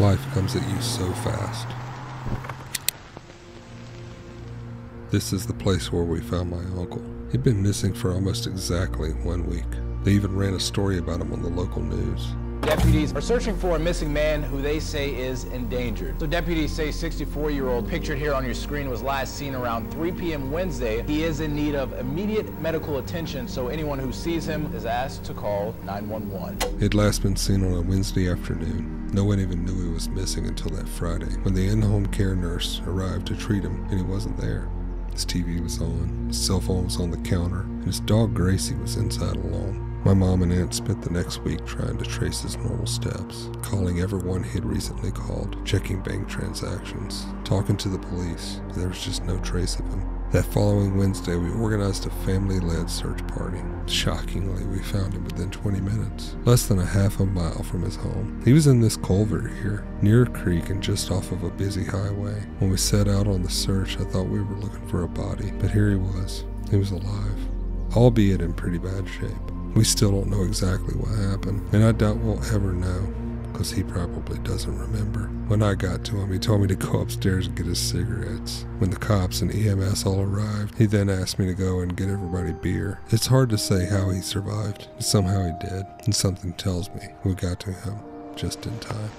Life comes at you so fast. This is the place where we found my uncle. He'd been missing for almost exactly one week. They even ran a story about him on the local news. Deputies are searching for a missing man who they say is endangered. So deputies say 64-year-old pictured here on your screen was last seen around 3 p.m. Wednesday. He is in need of immediate medical attention, so anyone who sees him is asked to call 911. He'd last been seen on a Wednesday afternoon. No one even knew he was missing until that Friday, when the in-home care nurse arrived to treat him and he wasn't there. His TV was on, his cell phone was on the counter, and his dog Gracie was inside alone. My mom and aunt spent the next week trying to trace his normal steps, calling everyone he had recently called, checking bank transactions, talking to the police. There was just no trace of him. That following Wednesday, we organized a family led search party. Shockingly, we found him within 20 minutes, less than a half a mile from his home. He was in this culvert here, near a creek and just off of a busy highway. When we set out on the search, I thought we were looking for a body, but here he was. He was alive, albeit in pretty bad shape. We still don't know exactly what happened, and I doubt we'll ever know because he probably doesn't remember. When I got to him, he told me to go upstairs and get his cigarettes. When the cops and EMS all arrived, he then asked me to go and get everybody beer. It's hard to say how he survived, but somehow he did, and something tells me we got to him just in time.